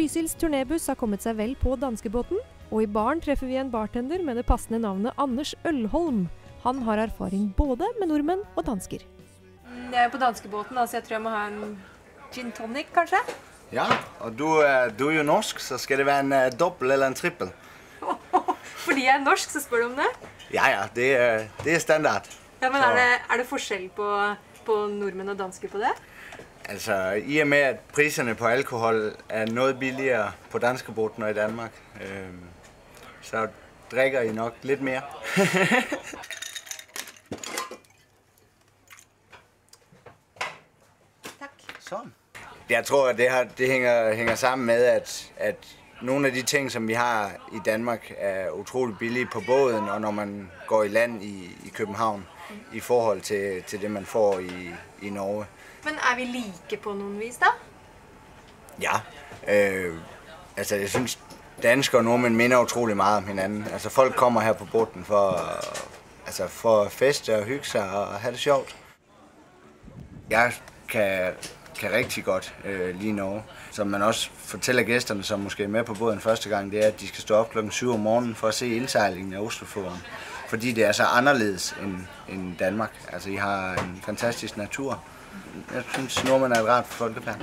Trysils turnébuss har kommet seg vel på danskebåten, og i baren treffer vi en bartender med det passende navnet Anders Ølholm. Han har erfaring både med nordmenn og dansker. Jeg er på danskebåten, så jeg tror jeg må ha en gin tonic, kanskje? Ja, og du, er- du er jo norsk, så skal det være en uh, dobbel eller en trippel. Fordi jeg er norsk, så spør du om det? Ja, ja, det, er- det er standard. Ja, men er det, er det forskjell på, på nordmenn og dansker på det? Altså, i og med at priserne på alkohol er noget billigere på danskebåten og i Danmark, øh, så drikker I nok lidt mere. Takk. Sådan. Jeg tror, at det, her, det hænger, hænger sammen med, at, at nogle af de ting, som vi har i Danmark, er utrolig billige på båden, og når man går i land i, i København, i forhold til, til det, man får i, i Norge. Men er vi like på noen vis, da? Ja. Øh, altså, jeg synes, danskere og nordmænd minder utrolig meget om hinanden. Altså, folk kommer her på båden for, altså, for at feste og hygge sig og have det sjovt. Jeg kan, kan rigtig godt øh, lige nu. Som man også fortæller gæsterne, som måske er med på båden første gang, det er, at de skal stå op klokken 7 om morgenen for at se indsejlingen af Oslofjorden. Fordi det er så anderledes end, end Danmark. Altså, I har en fantastisk natur. Jeg synes, nordmænd er et rart folkefærd.